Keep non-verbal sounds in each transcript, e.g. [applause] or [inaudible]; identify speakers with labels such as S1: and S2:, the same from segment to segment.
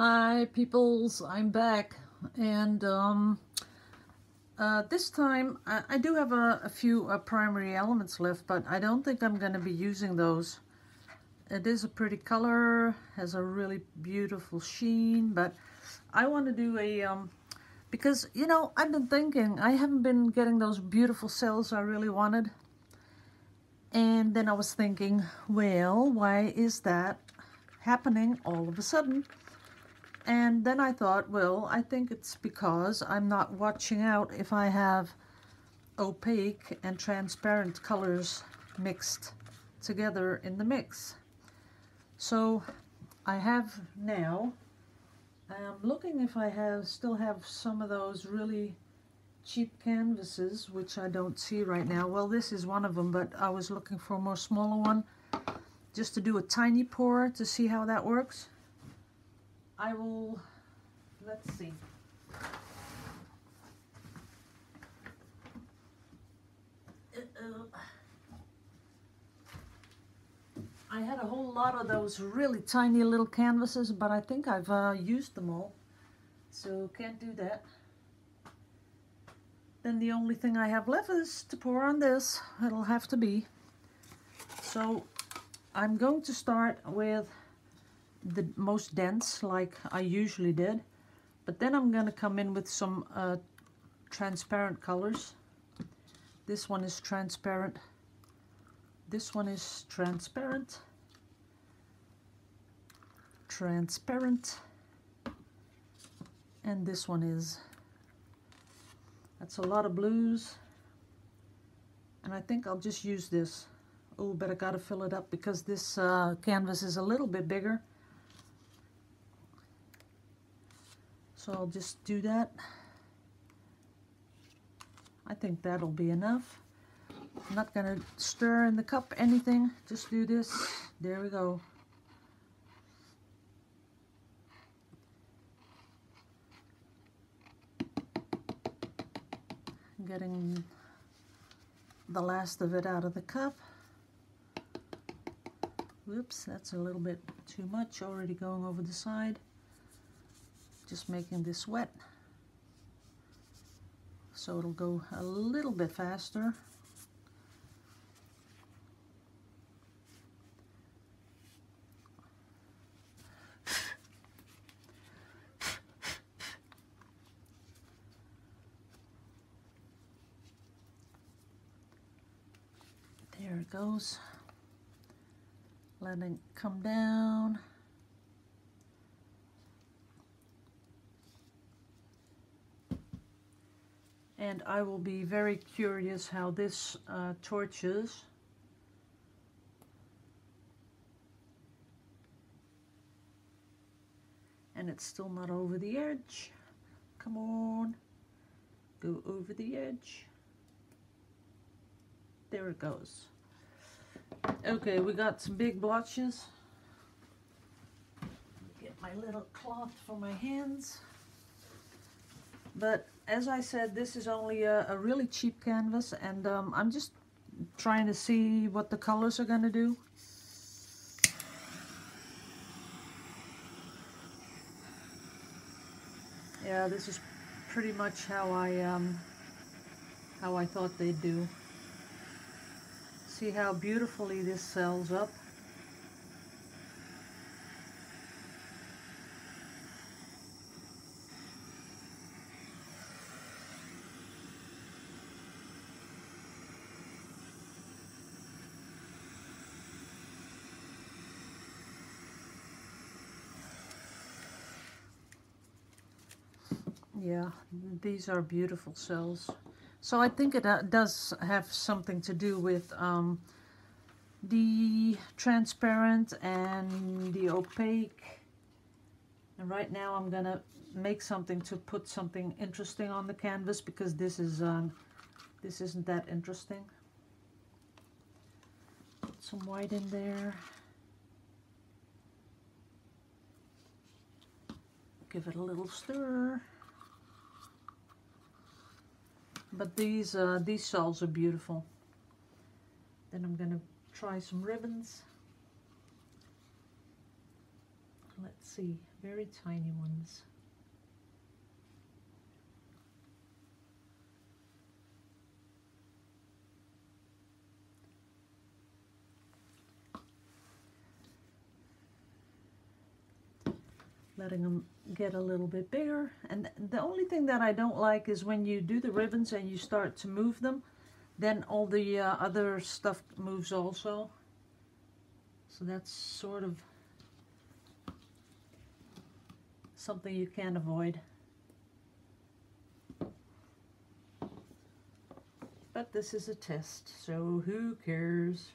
S1: Hi peoples, I'm back. And um, uh, this time I, I do have a, a few uh, primary elements left but I don't think I'm going to be using those. It is a pretty color, has a really beautiful sheen but I want to do a, um, because you know I've been thinking I haven't been getting those beautiful cells I really wanted. And then I was thinking well why is that happening all of a sudden and then I thought, well, I think it's because I'm not watching out if I have opaque and transparent colors mixed together in the mix. So I have now, I'm looking if I have still have some of those really cheap canvases, which I don't see right now. Well, this is one of them, but I was looking for a more smaller one just to do a tiny pour to see how that works. I will, let's see. I had a whole lot of those really tiny little canvases, but I think I've uh, used them all. So can't do that. Then the only thing I have left is to pour on this. It'll have to be. So I'm going to start with the most dense like I usually did. But then I'm gonna come in with some uh, transparent colors. This one is transparent. This one is transparent. Transparent. And this one is. That's a lot of blues. And I think I'll just use this. Oh but I gotta fill it up because this uh, canvas is a little bit bigger So I'll just do that. I think that'll be enough. I'm not going to stir in the cup anything. Just do this. There we go. Getting the last of it out of the cup. Whoops, that's a little bit too much already going over the side just making this wet. So it'll go a little bit faster. There it goes. Letting it come down and I will be very curious how this uh, torches. And it's still not over the edge. Come on. Go over the edge. There it goes. Okay, we got some big blotches. Get my little cloth for my hands. But as I said, this is only a, a really cheap canvas and um, I'm just trying to see what the colors are going to do. Yeah, this is pretty much how I um, how I thought they'd do. See how beautifully this cells up. Yeah, these are beautiful cells. So I think it uh, does have something to do with um, the transparent and the opaque. And right now I'm going to make something to put something interesting on the canvas because this is um, this isn't that interesting. Put some white in there. Give it a little stir. But these, uh, these shells are beautiful. Then I'm going to try some ribbons. let's see, very tiny ones. Letting them get a little bit bigger. And the only thing that I don't like is when you do the ribbons and you start to move them, then all the uh, other stuff moves also. So that's sort of something you can't avoid. But this is a test, so who cares?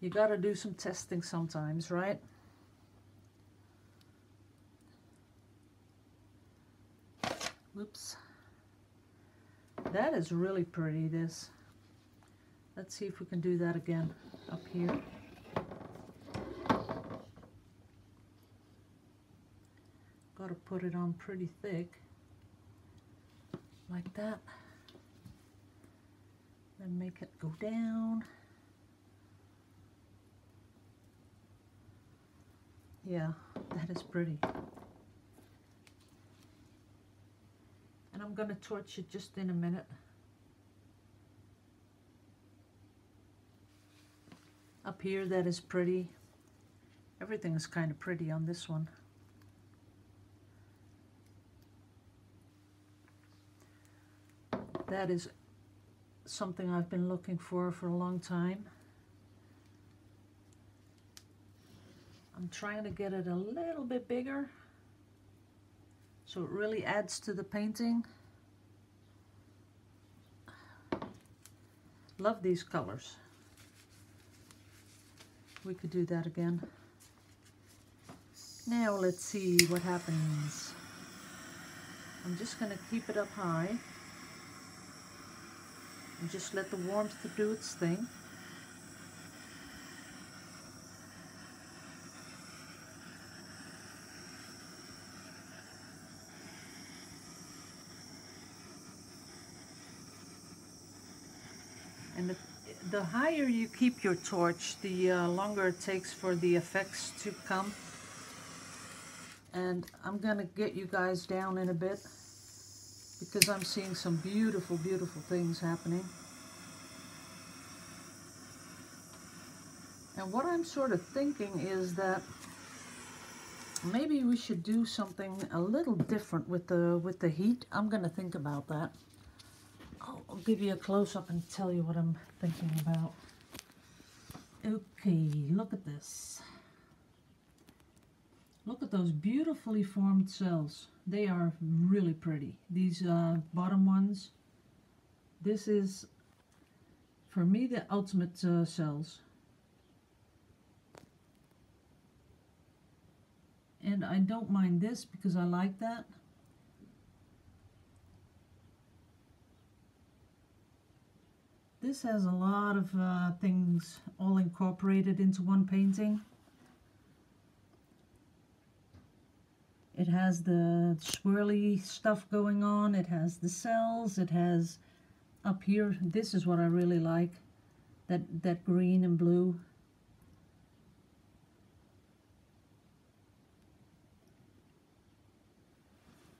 S1: You gotta do some testing sometimes, right? Whoops. That is really pretty, this. Let's see if we can do that again up here. Got to put it on pretty thick, like that. Then make it go down. Yeah, that is pretty. And I'm going to torch it just in a minute. Up here, that is pretty. Everything is kind of pretty on this one. That is something I've been looking for for a long time. I'm trying to get it a little bit bigger. So it really adds to the painting. Love these colors. We could do that again. Now let's see what happens. I'm just going to keep it up high. And just let the warmth do its thing. And the, higher you keep your torch, the uh, longer it takes for the effects to come. And I'm going to get you guys down in a bit because I'm seeing some beautiful, beautiful things happening. And what I'm sort of thinking is that maybe we should do something a little different with the with the heat. I'm going to think about that. I'll, I'll give you a close-up and tell you what I'm thinking about. Okay, look at this. Look at those beautifully formed cells. They are really pretty. These uh, bottom ones, this is, for me, the ultimate uh, cells. And I don't mind this because I like that. This has a lot of uh, things all incorporated into one painting. It has the swirly stuff going on. It has the cells. It has up here, this is what I really like. That, that green and blue.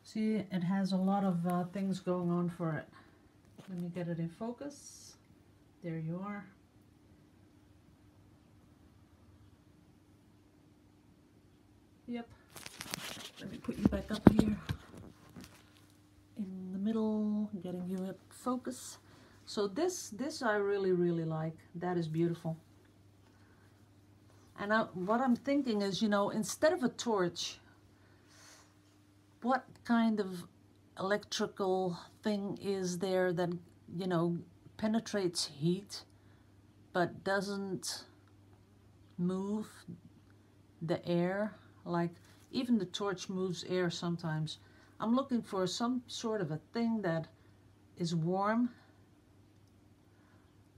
S1: See, it has a lot of uh, things going on for it. Let me get it in focus. There you are. Yep. Let me put you back up here in the middle, getting you at focus. So this, this I really, really like. That is beautiful. And I, what I'm thinking is, you know, instead of a torch, what kind of electrical thing is there that, you know, penetrates heat but doesn't move the air. Like even the torch moves air sometimes. I'm looking for some sort of a thing that is warm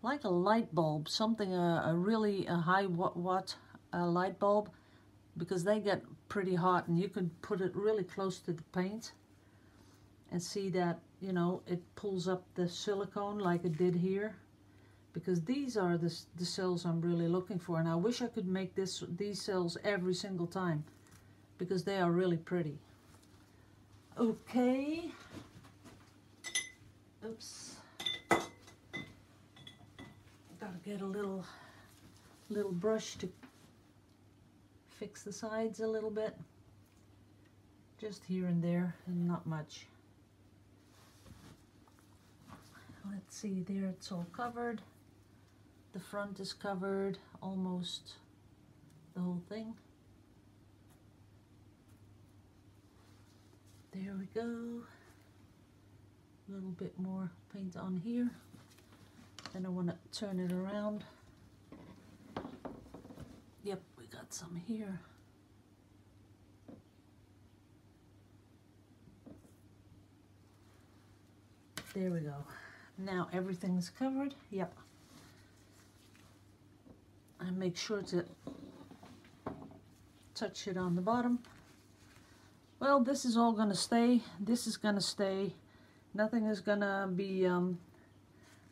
S1: like a light bulb something uh, a really a high watt, watt uh, light bulb because they get pretty hot and you can put it really close to the paint and see that you know, it pulls up the silicone like it did here. because these are the, the cells I'm really looking for and I wish I could make this these cells every single time because they are really pretty. Okay. Oops. Gotta get a little little brush to fix the sides a little bit. Just here and there and not much. Let's see, there it's all covered. The front is covered, almost the whole thing. There we go. A little bit more paint on here. Then I want to turn it around. Yep, we got some here. There we go. Now everything's covered. Yep. And make sure to touch it on the bottom. Well, this is all going to stay. This is going to stay. Nothing is going to be... Um,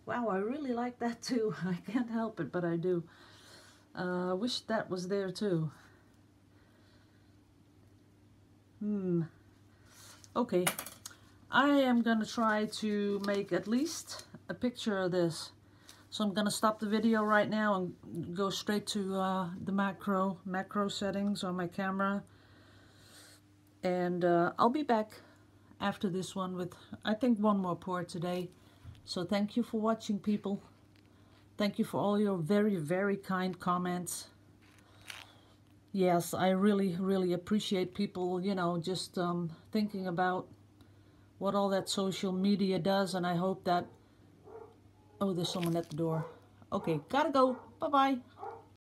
S1: wow, I really like that too. [laughs] I can't help it, but I do. Uh, I wish that was there too. Hmm. Okay. I am going to try to make at least a picture of this. So I'm going to stop the video right now and go straight to uh, the macro macro settings on my camera. And uh, I'll be back after this one with, I think, one more pour today. So thank you for watching, people. Thank you for all your very, very kind comments. Yes, I really, really appreciate people, you know, just um, thinking about what all that social media does. And I hope that... Oh, there's someone at the door. Okay, gotta go. Bye-bye.